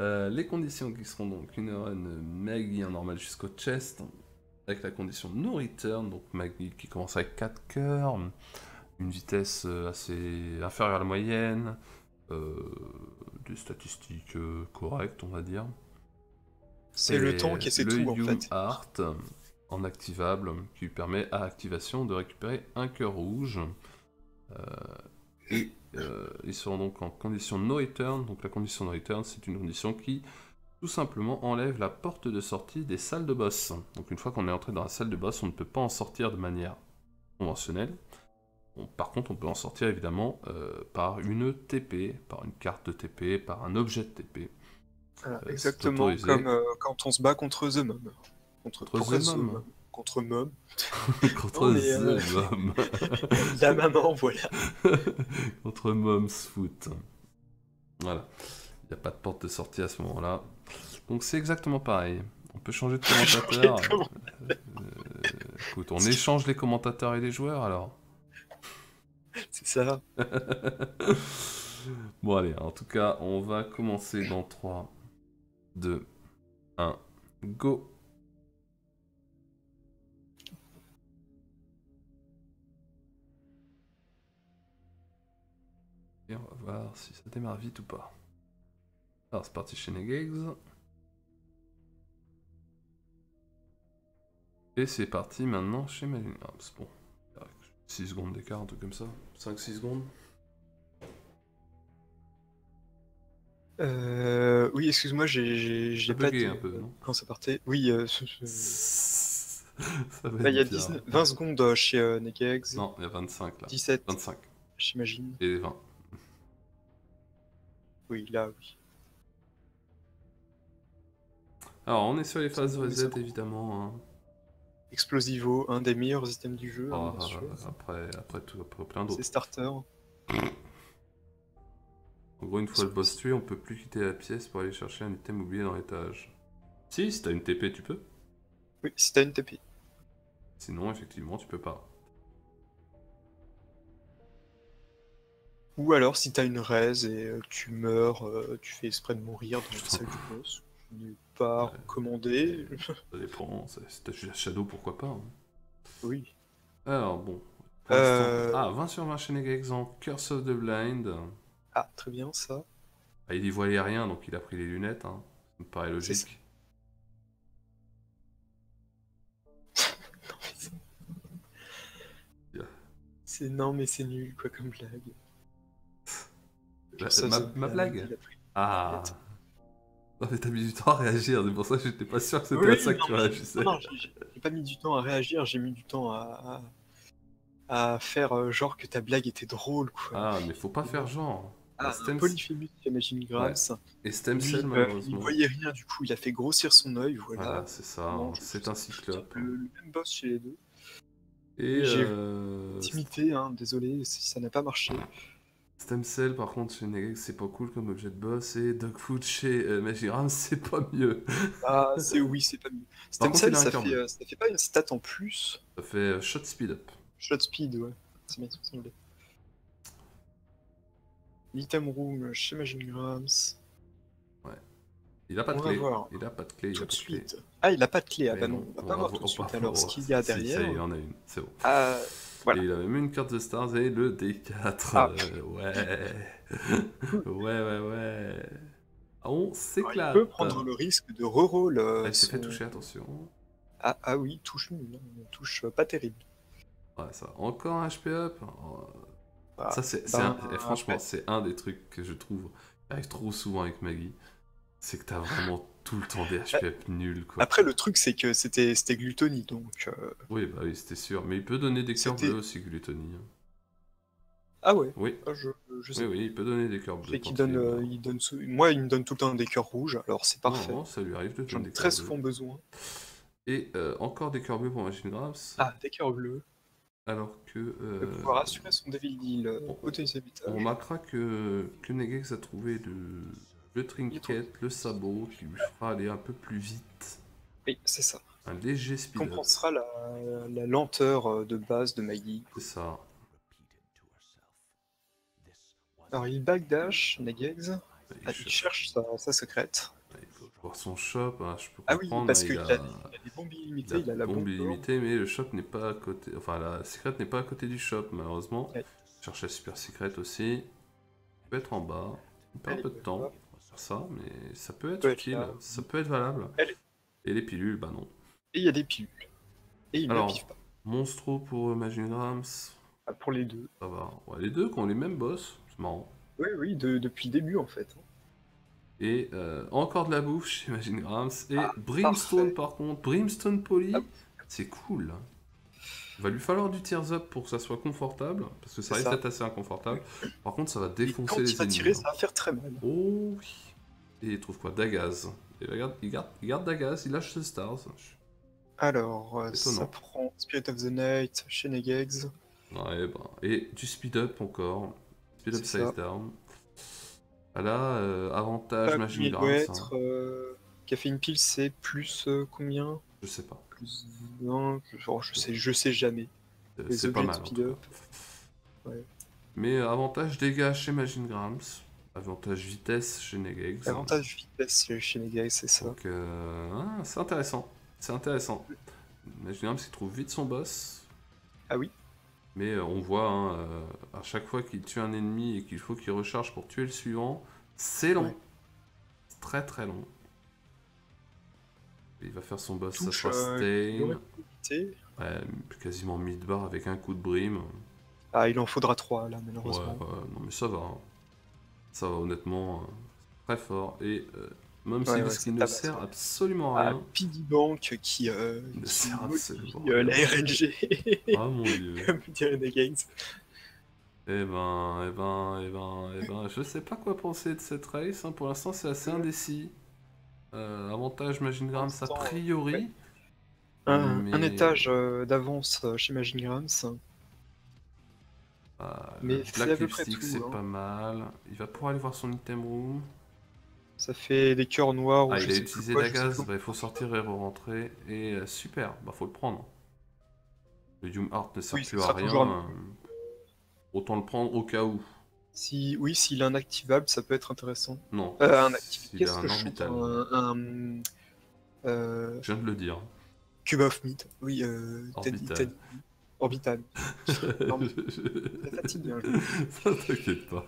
Euh, les conditions qui seront donc une run Maggie en normal jusqu'au chest, avec la condition no return, donc Maggie qui commence avec 4 cœurs, une vitesse euh, assez inférieure à la moyenne, euh, des statistiques correctes, on va dire. C'est le temps qui c'est tout en Young fait. Art en activable qui permet à activation de récupérer un cœur rouge. Euh, et euh, ils seront donc en condition no return. Donc la condition no return, c'est une condition qui tout simplement enlève la porte de sortie des salles de boss. Donc une fois qu'on est entré dans la salle de boss, on ne peut pas en sortir de manière conventionnelle. Par contre, on peut en sortir évidemment euh, par une TP, par une carte de TP, par un objet de TP. Voilà, Euh, exactement comme quand on se bat contre The Mom. Contre, Contre The Mom. Contre Mom. Contre Non, mais, euh, The Mom. La maman, voilà. Contre Mom's Foot. Voilà. Il n'y a pas de porte de sortie à ce moment-là. Donc c'est exactement pareil. On peut changer de commentateur. Euh, écoute, on échange les commentateurs et les joueurs alors. C'est ça. bon allez, en tout cas, on va commencer dans 3, 2, 1, go Et on va voir si ça démarre vite ou pas. Alors c'est parti chez Negags. Et c'est parti maintenant chez Malin. Ah, c'est bon. 6 secondes d'écart, un truc comme ça. 5-6 secondes. Euh, oui, excuse-moi, j'ai- pas de- un peu, non? Quand ça partait Oui, euh, ce- Ça va Là, il y a être bien. 19 20 secondes euh, chez euh, Negex, Non, il y a 25 là. 17, 25 j'imagine. et 20. Oui, là, oui. Alors, on est sur les phases reset évidemment. hein. Explosivo, un des meilleurs items du jeu, hein, Ah, bien sûr. après, après, tout, après plein C'est d'autres. starter. En gros, une fois le boss tué, on peut plus quitter la pièce pour aller chercher un item oublié dans l'étage. Si, si t'as une TP, tu peux. Oui, si t'as une TP. Sinon, effectivement, tu peux pas. Ou alors, si t'as une raise et euh, tu meurs, euh, tu fais exprès de mourir dans la salle du boss. Je n'ai pas recommandé. Ça dépend. ça- Si t'as juste la Shadow, pourquoi pas. hein. Oui. Alors, bon. Pour Euh, l'instant- Ah, 20 sur 20 chez Negax en Curse of the Blind. Ah, très bien, ça. Ah, il y voyait rien, donc il a pris les lunettes. Hein. Ça me paraît C'est ça. logique. C'est non, mais c'est nul, quoi, comme blague. Ça, ma, blague il Ah Non mais t'as mis du temps à réagir, c'est pour ça que j'étais pas sûr que c'était Oui, à ça que non, tu mais- réagissais. Non, non, j'ai- pas mis du temps à réagir, j'ai mis du temps à, à, à faire euh, genre que ta blague était drôle, quoi. Ah mais faut pas faire genre. Ah, Stem- Polyphémus, j'imagine Grams. Et stem Lui, cell euh, il malheureusement. voyait rien, du coup, il a fait grossir son œil, voilà. Voilà, c'est ça, hein, c'est un cyclope. Le, le même boss chez les deux. Et j'ai euh, Timité, hein, désolé si ça n'a pas marché. Stem cell par contre c'est pas cool comme objet de boss et dog food chez euh, Magiram c'est pas mieux. Ah, c'est oui, c'est pas mieux. Stem contre, Cell, ça fait, euh, ça fait pas une stat en plus. Ça fait euh, shot speed up. Shot speed, ouais. C'est bien semblait. L'item room chez Machine Grams. Il a pas de clé. Il a pas de clé. il a Tout pas de clé. Ah, il a pas de clé. Ah bah non, on va pas voir tout de suite alors ce qu'il y a Si, ça derrière. y est, il y en a une, c'est bon. Voilà. Et il a même une carte de stars et le D4. Ah. euh, ouais. ouais, ouais, ouais. On Alors, il s'éclate. peut prendre le risque de reroll. euh, il s'est fait toucher, attention. Ah, ah oui, touche nul. touche euh, pas terrible. Ouais, ça. Encore un HP up. Oh, Ah, ça, c'est, c'est ben, un- et franchement, c'est un des trucs que je trouve qui arrive trop souvent avec Maggie. C'est que t'as vraiment tout le temps des HP up nuls, quoi. Après, le truc, c'est que c'était Gluttony, donc. euh, Oui, bah oui, c'était sûr. Mais il peut donner des cœurs bleus aussi, Gluttony. hein. Ah ouais, Oui, ah, je, je sais. oui, oui, il peut donner des cœurs bleus. Qui quand donne, il euh, il donne Moi, il me donne tout le temps des cœurs rouges, alors c'est parfait. Non, non, ça lui arrive de J'en ai très souvent besoin. Et euh, encore des cœurs bleus pour Machine Graphs. Ah, des cœurs bleus. Alors que. euh, De pouvoir assurer son Devil Deal euh, on- au. On que, que Negex a trouvé le, le trinket, le sabot, qui lui fera aller un peu plus vite. Oui, c'est ça. Un léger speed compensera la, la lenteur euh, de base de Maggie. C'est ça. Alors il backdash, Negex. Il, Ah, il cherche sa, sa secrète. il faut voir son shop, hein, je peux Ah oui, comprendre. parce qu'il il a, a, des bombes illimitées, il a la bombe illimitée, mais le shop n'est pas à côté. Enfin, la secrète n'est pas à côté du shop, malheureusement. Ouais. Cherche la super secrète aussi. Il peut être en bas. Il perd un peu de temps. Faire ça, mais ça peut être utile. là. ça peut être valable. Et les pilules, bah non. Et il y a des pilules. Et il Alors. ne pas. Monstro pour Imagine Grams, Ah, pour les deux. ça va. Ouais, les deux qui ont les mêmes boss, c'est marrant. Oui, oui, de- depuis le début en fait. Et euh, encore de la bouffe chez Imagine Grams. Et Ah, Brimstone parfait. par contre, Brimstone Poly, Ah. c'est cool. Il va lui falloir du Tears Up pour que ça soit confortable, parce que ça risque d'être assez inconfortable. Par contre, ça va Et quand défoncer il les va ennemis. tirer, hein. ça va faire très mal. Oh oui. Et il trouve quoi? Dagaz. Et regarde, il garde, il garde Dagaz, il lâche ce Stars. Alors, euh, ça prend Spirit of the Night, Shenegeggs. Ouais, bah. Et du speed up encore. Speed up size down. Ah là, euh, avantage il Grams. doit hein. être. Euh, Caféine Pile, c'est plus euh, combien? Je sais pas. Plus 20 je, oh, je sais, je sais jamais. Euh, Les C'est pas objets mal. de. Ouais. Mais euh, avantage dégâts chez Machine Grams. Avantage vitesse chez Negex. Avantage vitesse chez Shenegeggs, c'est ça. Donc euh, ah, c'est intéressant. C'est intéressant. Machine Grams il trouve vite son boss. Ah oui Mais euh, on voit hein, euh, à chaque fois qu'il tue un ennemi et qu'il faut qu'il recharge pour tuer le suivant, c'est long. Ouais. C'est très très long. Il va faire son boss, Touche, ça sera euh, Stain. Durabilité. Ouais, quasiment mid-bar avec un coup de brime. Ah, il en faudra 3 là, malheureusement. ouais, non mais ça va. hein. Ça va honnêtement euh, très fort. Et euh, même Ouais, si ce qui ne sert absolument à Ah, rien. Piggy Bank qui, euh, Ne qui sert absolument euh, la. RNG, Ah mon dieu. comme dirait. Eh ben, eh ben, eh ben, eh ben, je sais pas quoi penser de cette race. hein. Pour l'instant, c'est assez indécis. Euh, avantage Machine Grams a priori. ouais. Un, Mais- un étage euh, d'avance euh, chez Machine Grams. Ah, Mais c'est à Black peu près Lipstick, tout, c'est hein. pas mal. Il va pouvoir aller voir son item room. Ça fait des cœurs noirs. ou Ah, je il a utilisé quoi, la gaz, bah, il faut sortir et re-rentrer. Et euh, super, bah faut le prendre. Le Doom Heart ne sert Oui, plus à rien. toujours euh, Autant le prendre au cas où. Si, oui, s'il est inactivable, ça peut être intéressant. Non. Euh, un actif. Il Qu'est-ce a que un orbital. Un, un, euh, Je viens de le dire. Cube of Meat. Oui, euh, Orbital. Ted- Orbital. Non, mais ça fatigue, hein, Ça t'inquiète pas.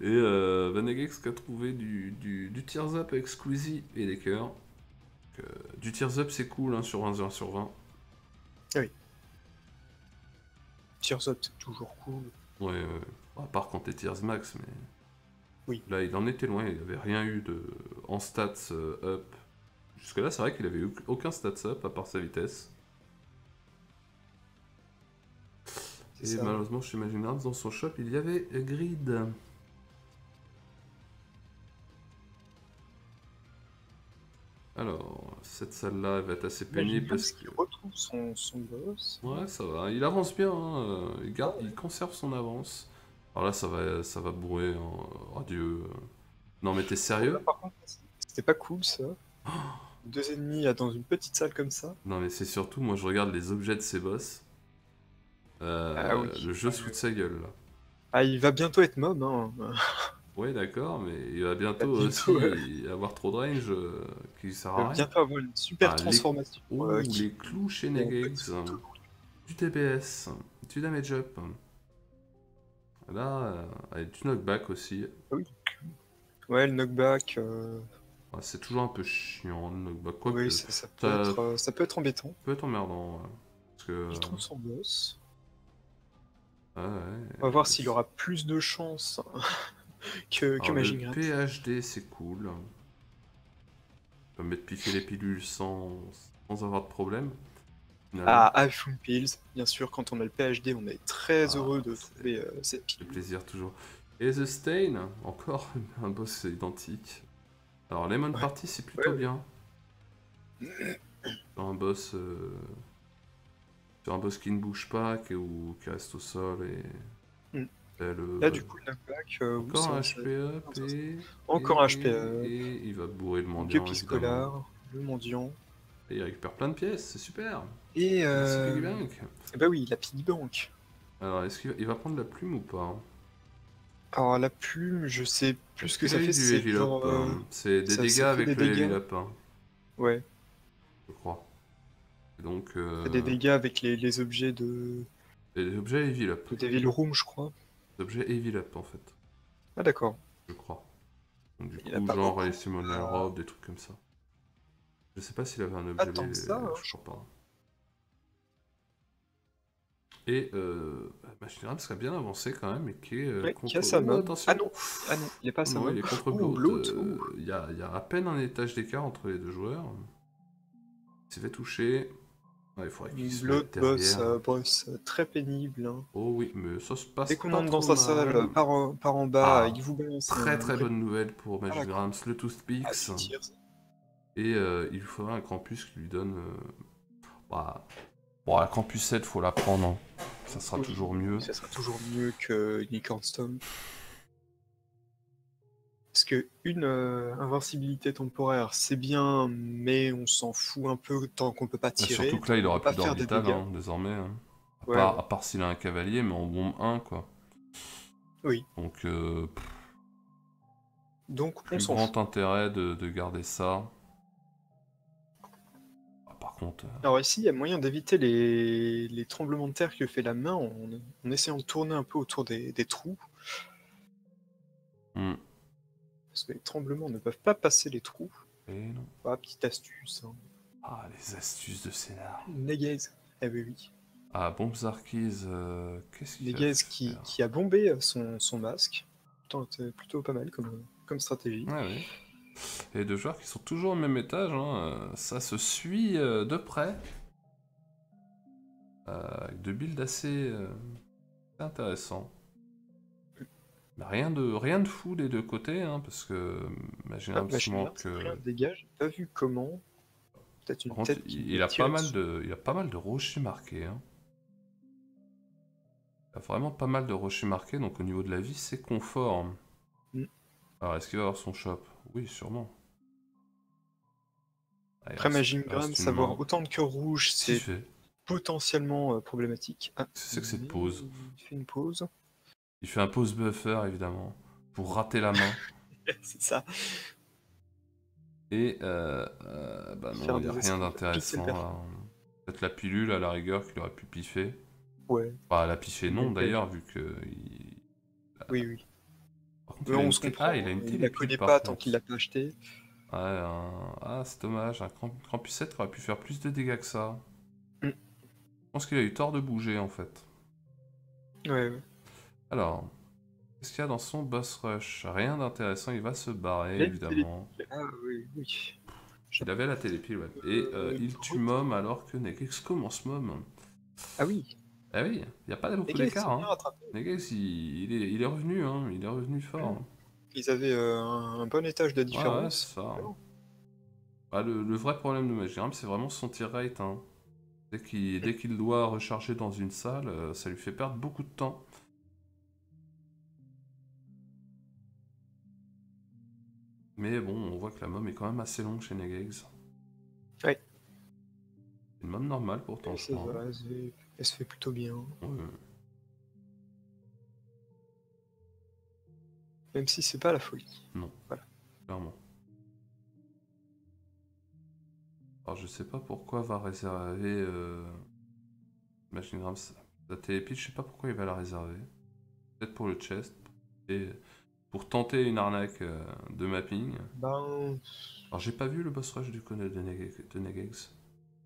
Et euh, Vanegex qui a trouvé du, du, du Tears Up avec Squeezie et des cœurs. Donc, euh, du Tears Up c'est cool hein, sur 1 sur 20. Tears Up, c'est toujours cool. Ouais, ouais, ouais. À part quand t'es Tears Max, mais. Oui. Là il en était loin, il avait rien eu de en stats euh, up. Jusque là c'est vrai qu'il avait eu aucun stats up à part sa vitesse. Et ça. malheureusement chez Imagine dans son shop il y avait Grid. Alors, cette salle-là elle va être assez pénible parce qui que. retrouve son, son boss. Ouais, ça va. Il avance bien. hein, euh, Il, garde, il conserve son avance. Alors là, ça va, ça va bourrer. en Adieu. Non, mais t'es sérieux? Par contre, c'était pas cool ça. Deux ennemis dans une petite salle comme ça. Non, mais c'est surtout, moi, je regarde les objets de ces boss. Euh, Ah oui. Le jeu se fout de sa gueule, là. Ah, il va bientôt être mob. Hein. Ouais, d'accord, mais il va bientôt, bientôt, aussi avoir trop de range euh, qui sert Il à va rien. bientôt avoir une super Ah, les- transformation. Oh, euh, qui- les clous chez Negex. Du TBS, du damage up. Là, euh, avec du knockback aussi. Ouais, le knockback. euh, Ouais, c'est toujours un peu chiant, le knockback. Quoique, Oui, ça, ça peut être, euh, ça peut être embêtant. ça peut être emmerdant. ouais. Parce que. Il trouve son boss. ouais, On va voir s'il aura plus de chance que, que Machine le. PhD, c'est cool. On peut mettre piquer les pilules sans, sans avoir de problème. Ah, iPhone Pills, bien sûr, quand on a le PhD, on est très Ah, heureux de trouver euh, cette pilule. plaisir toujours. Et The Stain, encore un boss identique. Alors Lemon Ouais. Party c'est plutôt Ouais. bien. Sur un boss euh, sur un boss qui ne bouge pas, qui, ou qui reste au sol et Mm. le- Là, du coup, le knockback, euh, encore un ça- HP up ça- et Encore un et- HP up. et il va bourrer le le mendiant. Scholar, le mendiant. Et il récupère plein de pièces, c'est super. Et, Merci euh... Piggy Bank. eh bah oui, la Piggy Bank. Alors est-ce qu'il va, il va prendre la plume ou pas Alors la plume, je sais plus ce que ça fait, du c'est genre... up, euh, hein. C'est des ça- dégâts avec des le hein, Ouais, je crois. Donc, euh, des dégâts avec les, les objets de, des objets heavy up. de Devil Room, je crois. Des objets heavy up, en fait, Ah d'accord. je crois. Donc, du coup, genre les Simonian Robe, des trucs comme ça. Je sais pas s'il avait un objet, que ça, hein. je crois pas. Et euh, Machine serait bien avancé quand même, et qui est euh, Ouais, contre... qui a sa Oh, attention. Ah non, ah non, il est pas ça. Ouais, il est contre. Bloat, euh. Il y, a, il y a à peine un étage d'écart entre les deux joueurs. Il s'est fait toucher. Ouais, il faudrait qu'il se Blood mette boss, euh, boss euh, très pénible. hein. Oh oui, mais ça se passe Dès qu'on monte dans sa salle, euh, par, en- par en bas, Ah, il vous balance Très très bonne nouvelle pour Magic d'accord. Grams, le Toothpicks. Et euh, il lui faudra un campus qui lui donne. euh, Bah... Bon, la campus 7, faut la prendre. hein. Ça sera Oui. toujours mieux. Ça sera toujours mieux que Unicorn Stomp. Parce que une euh, invincibilité temporaire, c'est bien, mais on s'en fout un peu tant qu'on peut pas Bah, tirer. surtout que là, il aura plus d'orbital hein, désormais. hein. À, Ouais, part, ouais. à part s'il a un cavalier, mais en bombe 1, quoi. Oui. Donc, euh, Donc on s'en grand fout. intérêt de, de garder ça. Par contre, euh, Alors ici, il y a moyen d'éviter les... les tremblements de terre que fait la main en, en essayant de tourner un peu autour des, des trous. hmm. Parce que les tremblements ne peuvent pas passer les trous. Et non. Ah, petite astuce. Hein. Ah, les astuces de scénar. Neguez. Eh oui, oui. Ah, Bombs Zarkiz, euh, qu'est-ce qu'il qui, qui a bombé euh, son, son masque. C'était plutôt pas mal comme, comme stratégie. Et deux joueurs qui sont toujours au même étage, hein, euh, ça se suit euh, de près. Euh, avec deux builds assez intéressants. Rien de, rien de fou des deux côtés, hein, parce que imaginez Ah, bah, bien, que. j'ai pas vu comment. Peut-être une Par contre, tête qui il, a pas mal de, il a pas mal de rochers marqués. Hein. Il a vraiment pas mal de rochers marqués, donc au niveau de la vie, c'est confort. Mm. Alors, est-ce qu'il va avoir son shop? Oui, sûrement. Ah, il Après reste- Magic il Gram, reste une savoir autant de cœurs rouges, c'est potentiellement euh, problématique. Ah, c'est que cette pause Il fait une pause. Il fait un pause buffer, évidemment, pour rater la main. c'est ça. Et euh, euh, bah non, il n'y a des rien d'intéressant. Peut-être la pilule à la rigueur qu'il aurait pu piffer. Ouais, Enfin, la piffer non d'ailleurs, vu que. Il... oui, oui. Par contre, on se comprend. Ah, il a une il la télépile, connaît pas tant contre. qu'il l'a pas acheté. Ouais, un- Ah, c'est dommage. Un Cramp- Campus 7 aurait pu faire plus de dégâts que ça. Mm. Je pense qu'il a eu tort de bouger en fait. Ouais, ouais. Alors, qu'est-ce qu'il y a dans son boss rush? Rien d'intéressant, il va se barrer évidemment. Ah oui, oui. Il avait la télépile, ouais. Et euh, Euh, il tue Mom alors que Negex commence Mom. Ah oui. Ah oui, il n'y a pas beaucoup d'écart. Hein. il, il est, il est revenu, hein. il est revenu fort. Ils avaient euh, un, bon étage de Ouais, ouais, différence. ça. Bah, le, le vrai problème de Magiram, c'est vraiment son tir rate. hein. Dès qu'il doit recharger dans une salle, euh, ça lui fait perdre beaucoup de temps. Mais bon, on voit que la mom est quand même assez longue chez Negex. Ouais. Une mom normale pourtant, je crois. Elle se fait- plutôt bien. Même si c'est pas la folie. Clairement. Alors je sais pas pourquoi va réserver euh... Machine Grams la télépile, je sais pas pourquoi il va la réserver. Peut-être pour le chest. Et pour tenter une arnaque euh, de mapping. Ben, Alors j'ai pas vu le boss rush du connaît de, de Negex.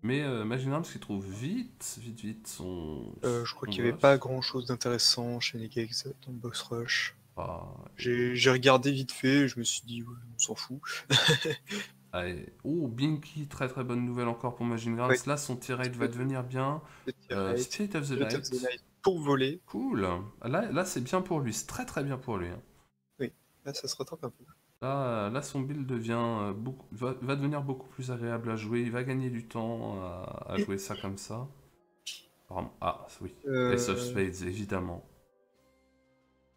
Mais euh, Machine Grams qui trouve vite, vite, vite son. euh, je crois qu'il y avait pas grand chose d'intéressant chez les Gex dans le boss rush. Ah, J'ai j'ai regardé vite fait, je me suis dit, ouais, on s'en fout. allez. Oh, Binky, très très bonne nouvelle encore pour Grams. Ouais. Là son tir rate va devenir bien. Euh, Spirit of the Night. pour voler, Cool. Là, là c'est bien pour lui, c'est très très bien pour lui. hein. là ça se rattrape un peu. Là, là son build devient euh, beaucoup, va, va devenir beaucoup plus agréable à jouer. Il va gagner du temps à, à jouer ça comme ça. Ah oui, Euh, Ace of Spades évidemment.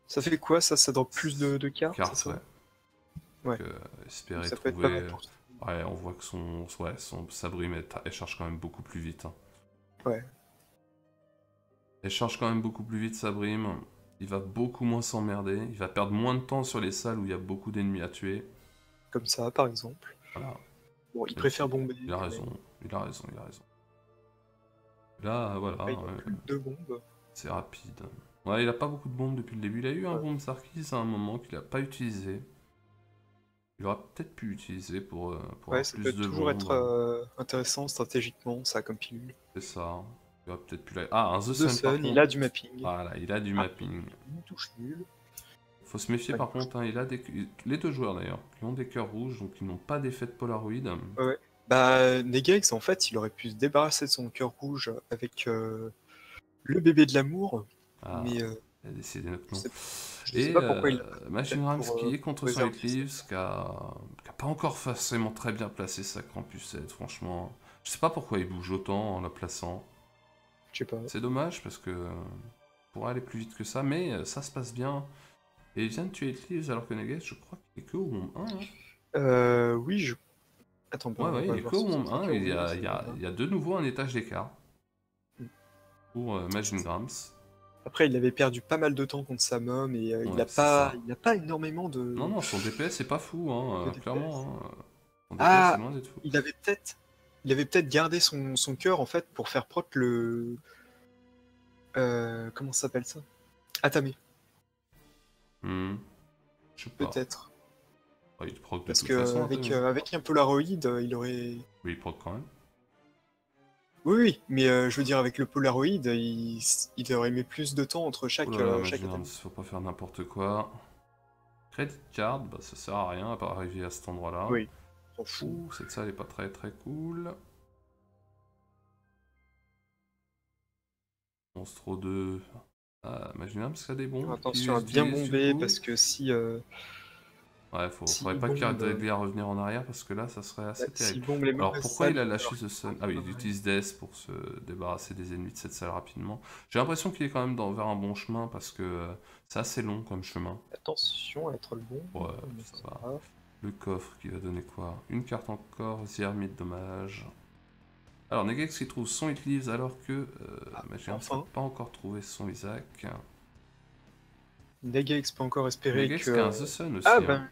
Ça fait quoi ça? Ça donne plus de, de cartes Carte, c'est ça? ouais. Ouais. Donc, euh, espérer Ça peut être pas trouver. ça. Ouais, on voit que son, ouais, son Sabrim, elle, elle charge quand même beaucoup plus vite. hein. Ouais. Elle charge quand même beaucoup plus vite Sabrim. Il va beaucoup moins s'emmerder, il va perdre moins de temps sur les salles où il y a beaucoup d'ennemis à tuer. Comme ça, par exemple. Voilà. Bon, il préfère bomber. Il a raison, il a raison, il a raison. Là, voilà, Ouais, il a plus deux bombes. c'est rapide. Ouais, il a pas beaucoup de bombes depuis le début. Il a eu un Ouais. bombe Sarkis à un moment qu'il a pas utilisé. Il aura peut-être pu utiliser pour, euh, pour Ouais, avoir ça plus peut de toujours bombes. être euh, intéressant stratégiquement, ça, comme pilule. C'est ça. Peut-être. Ah, un The The Sun, il a du mapping. Voilà, il a du Ah. mapping. Une touche nulle. Faut se méfier Ouais. par contre, hein, il a des... les deux joueurs d'ailleurs, qui ont des cœurs rouges, donc ils n'ont pas d'effet de Polaroid. Bah, Negex, en fait, il aurait pu se débarrasser de son cœur rouge avec euh, le bébé de l'amour, Ah, mais euh, il a décidé que non. je sais- je Et sais pas pourquoi il euh, Machine Rams pour, qui euh, est contre ses- Leaves, qui a... pas encore forcément très bien placé sa campusette, franchement. Je sais pas pourquoi il bouge autant en la plaçant. Pas. C'est dommage parce que euh, pourrait aller plus vite que ça, mais euh, ça se passe bien. Et il vient de tuer Leaves alors que Neges, je crois qu'il est que au monde 1. hein. Euh, oui, je. Attends, bah, Ouais, ouais, il est que au monde son 1, cœur il y a, il y a- il y a de nouveau un étage d'écart Mm. pour euh, Machine Grams. Après, il avait perdu pas mal de temps contre sa mom et euh, il n'a pas, ça. il a pas énormément de. Non, non, son DPS c'est pas fou, hein, clairement. hein. Son DPS Ah, c'est loin d'être fou. Il avait peut-être, il avait peut-être gardé son, son cœur en fait pour faire prot le. Euh, comment ça s'appelle ça? Atame, Hmm. Je sais pas. peut-être. Ouais, il proc de Parce toute que façon, avec, Atame. euh, avec un Polaroid, euh, il aurait. Oui, il proc quand même. Oui, oui, mais euh, je veux dire, avec le Polaroid, il, il aurait mis plus de temps entre chaque, Oh là là, euh, chaque atame. faut pas faire n'importe quoi. Credit card, bah ça sert à rien à part arriver à cet endroit-là. Oui. S'en fout. Cette salle est pas très très cool. Monstro 2. Ah, Machine Grams, ça a des bombes. Attention à bien bomber parce que si, euh, Ouais, faut, s'il faudrait pas qu'il arrive à revenir en arrière parce que là, ça serait assez terrible. Alors pourquoi il a lâché ce qu'il sun Ah oui, il utilise DS pour se débarrasser des ennemis de cette salle rapidement. J'ai l'impression qu'il est quand même dans, vers un bon chemin parce que euh, c'est assez long comme chemin. Attention à être le bon. Ouais, ça ça va. va. Le coffre qui va donner quoi? Une carte encore, Zermite, dommage. Alors Negex qui trouve son Leaves alors que euh, enfin. n'a pas encore trouvé son Isaac. Negex peut encore espérer Negex que. qui a un The Sun aussi. Ah hein. ben.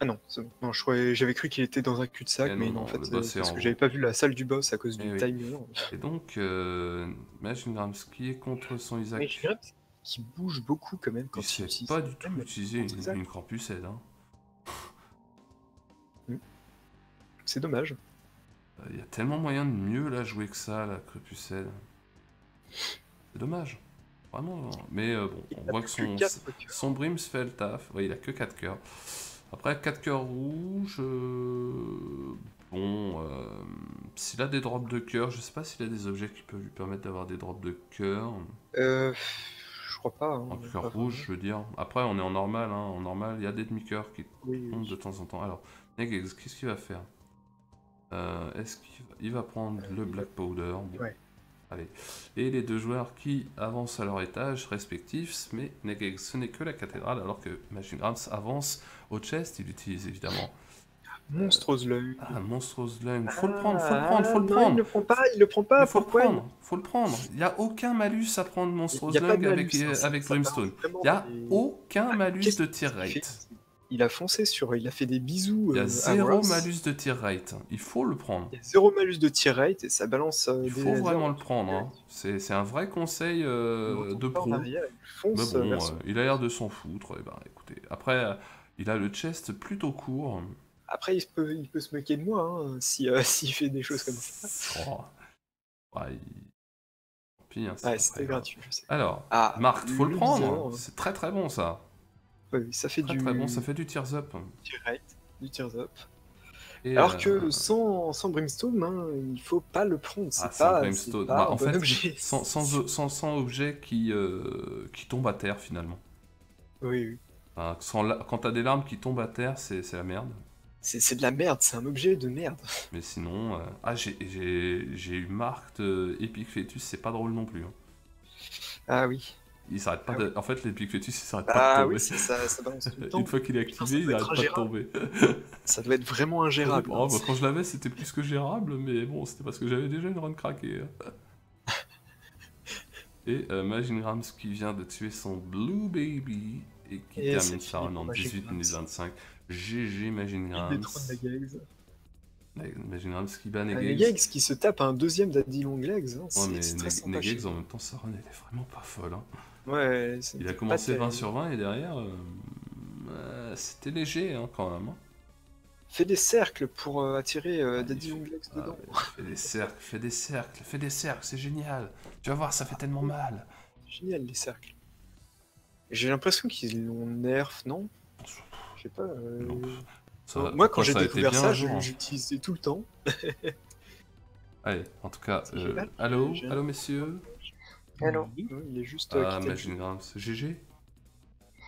Ah non, bon. j'avais cru qu'il était dans un cul-de-sac, Eh mais non, non, en fait, parce en que j'avais pas vu la salle du boss à cause Eh du oui. timer. Et donc, euh, Machine qui est contre son Isaac. Mais qu'il bouge beaucoup quand même quand Il il sait pas du tout utiliser une, une. Hein. C'est dommage. Euh, Il y a tellement moyen de mieux la jouer que ça, la Crépuscelle. C'est dommage. Vraiment. Mais euh, bon, Il on voit que son, cœurs. son Brim se fait le taf. Ouais, il a que 4 cœurs. Après, 4 cœurs rouges. euh, Bon, euh, s'il a des drops de cœur, je sais pas s'il a des objets qui peuvent lui permettre d'avoir des drops de cœur. Euh, je crois pas. hein, En cœur rouge, je veux dire. Après, on est en normal. Hein. En normal, il y a des demi-cœurs qui Oui, tombe oui. de temps en temps. Alors, qu'est-ce qu'il va faire? Euh, Est-ce qu'il va... il prendre le Black Powder? Ouais. Allez. Et les deux joueurs qui avancent à leur étage respectifs, mais ce n'est que la cathédrale, alors que Machine Grams avance au chest, il utilise évidemment Monstrose l'œil. ah, Monstrous Lung. Faut le prendre, faut le Ah, prendre, faut le non, Il prendre. le prend pas, il le prend pas. Il faut le prendre, faut le prendre. Il n'y a aucun malus à prendre Il de Lung avec, hein, avec Brimstone. Il n'y a aucun Ah, malus de tir rate. Il a foncé sur. Il a fait des bisous. Il y a euh, zéro malus de tir rate. Il faut le prendre. Il y a zéro malus de tir rate et ça balance. euh, Il faut vraiment le prendre. hein. C'est un vrai conseil euh, de pro. arrière, il fonce bon, a l'air de s'en foutre. Eh ben, écoutez. Après, il a le chest plutôt court. Après, il peut, il peut se moquer de moi hein, si, s'il fait des choses comme ça. Oh. Ouais, il- Tant pis, hein, Ouais, c'était gratuit, je sais. Alors, Ah, Marc, faut le prendre. hein. C'est très très bon ça. Ouais, ça fait Très du très bon, ça fait du tears up. rate, du tears up. Et, Alors euh, que sans, sans Brimstone, hein, il faut pas le prendre. C'est Ah, sans pas, Brimstone. c'est pas Bah, un en bon fait, objet. sans, sans, sans, sans objet qui, euh, qui tombe à terre finalement. Oui, oui. Enfin, sans la- Quand t'as des larmes qui tombent à terre, c'est c'est la merde. C'est c'est de la merde, c'est un objet de merde. Mais sinon, euh, ah j'ai- j'ai j'ai eu Marc de Epic Fetus, c'est pas drôle non plus. hein. Ah oui. Il s'arrête pas Ah de... En fait, l'Epic Fetus, il s'arrête pas de Ah tomber. oui, c'est ça, ça balance tout le temps. Une fois qu'il est activé, il doit arrête être pas de tomber. Ça doit être vraiment ingérable. Oh, hein. bah, quand je l'avais, c'était plus que gérable, mais bon, c'était parce que j'avais déjà une run craquée. Et euh, Grams qui vient de tuer son Blue Baby et qui Et termine ça fini en pour Majin 18 Grams. minutes 25. GG Majin Il Majin Grams qui bat Ah, qui se tapent un deuxième Daddy Long Legs. hein, Ouais, mais en même temps, sa run elle est vraiment pas folle. hein. Ouais, Il a commencé 20 terrible. sur 20 et derrière, euh, euh, c'était léger hein, quand même. hein. Fais des cercles pour euh, attirer Ah, Daddy fait- Legs ah, dedans. fais des cercles, fais des cercles, fais des cercles, c'est génial. Tu vas voir, ça fait tellement mal. Génial les cercles. J'ai l'impression qu'ils l'ont nerf, non? Je sais pas. Euh, Non, Moi, quand j'ai découvert ça, l'utilisais tout le temps. Allez, en tout cas, euh, allô, allô messieurs. Oui, Il est juste. euh, Ah, jeu. Grams, GG.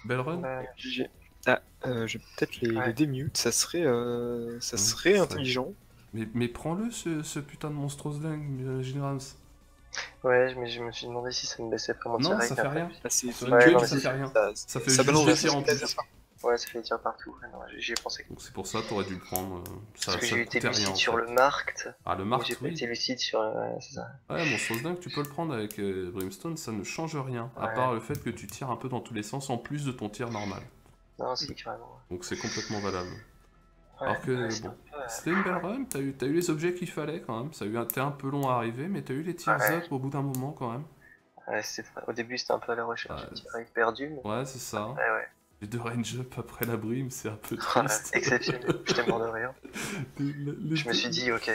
Belle run. Bah, GG. Ah, euh, je vais peut-être les, Ouais. les démute, ça serait, euh, ça serait ça- intelligent. Mais, mais prends-le ce, ce putain de monstrose dingue, Majin Grams. ouais, mais je me suis demandé si ça me baissait vraiment Non, direct ça fait rien. Ça fait non, rien. ça, Ça fait ça juste tirs en plus. Ouais, ça fait des tirs partout. Ouais, non, j'y ai pensé. Donc c'est pour ça, t'aurais dû le prendre. euh, Ça, Parce que j'ai été rien. lucide en sur fait. le Markt. Ah, le mais Mark, J'ai oui. été lucide sur. Ouais, c'est ça. Ouais, monstrose dingue, tu peux le prendre avec euh, Brimstone, ça ne change rien. À part le fait que tu tires un peu dans tous les sens en plus de ton tir normal. Non, c'est carrément. Donc c'est complètement valable. Ouais, Alors que, ouais, c'est bon, un euh, C'était une belle run, t'as eu, eu les objets qu'il fallait quand même. Ça a eu un, t'es un peu long à arriver, mais t'as eu les tirs Ouais. up au bout d'un moment quand même. Ouais. Au début, c'était un peu à la recherche Ouais. de tir perdu, mais. Ouais, c'est ça. Les deux range up après la brime, c'est un peu triste. exceptionnel. J'étais mort de rire. Les- Je me suis dit, ok.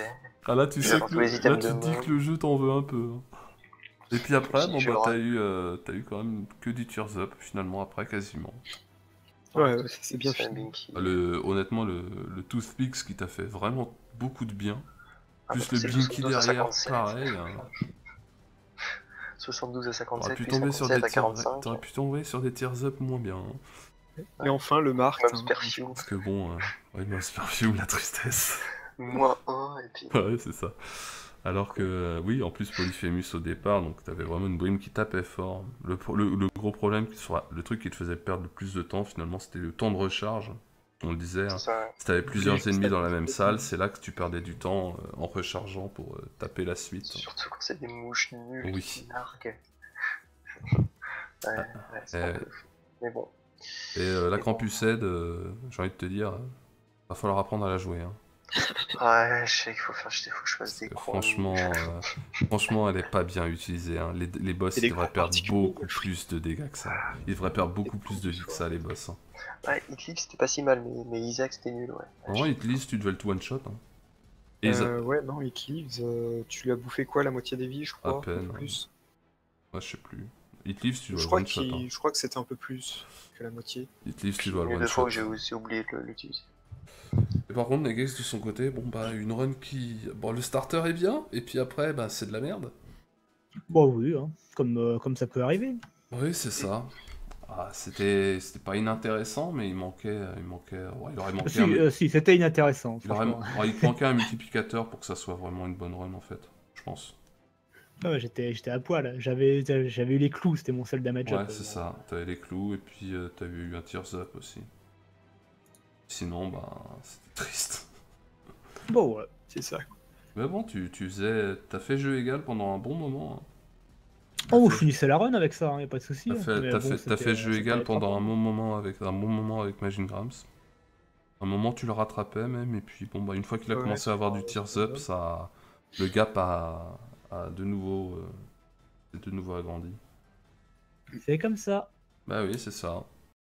Ah là, tu je sais que le- là, tu dis que le jeu t'en veut un peu. hein. Et puis après, Je- bon je bah t'as eu, euh, t'as eu quand même que du tears up finalement après quasiment. Ouais, ouais, c'est bien fini. Binky. Le, honnêtement, le, le Toothpicks qui t'a fait vraiment beaucoup de bien. Ah, Plus bah, le Blinky 72 à derrière, 57. pareil. hein. 72 à T'aurais 57, pu puis tomber sur 57 des à tirs, 45. t'aurais pu tomber sur des tears up moins bien. hein. Et enfin, le Mark. Même hein. Perfume, Parce que bon, euh, ouais, la tristesse. moins 1, et puis. ouais, c'est ça. Alors que, euh, oui, en plus, Polyphémus au départ, donc t'avais vraiment une brime qui tapait fort. Le, pro- le, le gros problème, qui sera, le truc qui te faisait perdre le plus de temps, finalement, c'était le temps de recharge. On le disait, hein. Ça. si t'avais plusieurs ennemis dans la même salle, c'est là que tu perdais du temps euh, en rechargeant pour euh, taper la suite. Surtout quand c'est des mouches nulles Oui. qui narguent. ouais, ouais, c'est Euh. Mais bon, Et euh, la Crampucède, euh, j'ai envie de te dire, va falloir apprendre à la jouer. hein. ouais, je sais qu'il faut faire, faut que je fasse des coins. franchement, euh, franchement, elle est pas bien utilisée. hein. Les, les boss, ils devraient perdre beaucoup plus de dégâts que ça. Ils devraient perdre beaucoup plus de vie que ça, les boss. Hein. Ouais, Eclipse c'était pas si mal, mais, mais Isaac c'était nul, ouais. Vraiment, Hitlis, tu devais le tout one shot. Hein. Et Euh, ouais, non, Eclipse, euh, tu lui as bouffé quoi, la moitié des vies, je crois À peine, ouais. plus? ouais, je sais plus. Hitlis, tu dois Je crois, shot. Hein. je crois que c'était un peu plus que la moitié. Hitlis, tu Il y dois a le one fois shot. que j'ai aussi oublié de l'utiliser. Et par contre, Negex de son côté, bon bah une run qui. Bon, le starter est bien, et puis après, bah c'est de la merde. Bon, oui, hein, comme, euh, comme ça peut arriver. Oui, c'est ça. Ah, c'était c'était pas inintéressant, mais il manquait. Il manquait. ouais, il aurait manqué Si, un. euh, si c'était inintéressant. Il, aurait- franchement. ouais, il manquait un multiplicateur pour que ça soit vraiment une bonne run en fait, je pense. Ah ouais, j'étais, j'étais à poil. J'avais, j'avais eu les clous, c'était mon seul damage Ouais, up. c'est ça. T'avais les clous et puis euh, t'avais eu un tears up aussi. Sinon, bah, c'était triste. Bon, ouais. C'est ça. Mais bon, tu, tu faisais. T'as fait jeu égal pendant un bon moment. hein. Oh, je finissais la run avec ça, hein, y a pas de souci. T'as hein. fait, Mais t'as bon, fait, t'as c'était- fait jeu c'était égal pendant un bon moment avec un bon moment avec Majin Grams. Un moment tu le rattrapais même et puis bon bah une fois qu'il a Ouais, commencé à avoir du tears up, ça le gap a, a de nouveau euh, de nouveau agrandi. C'est comme ça. Bah oui c'est ça.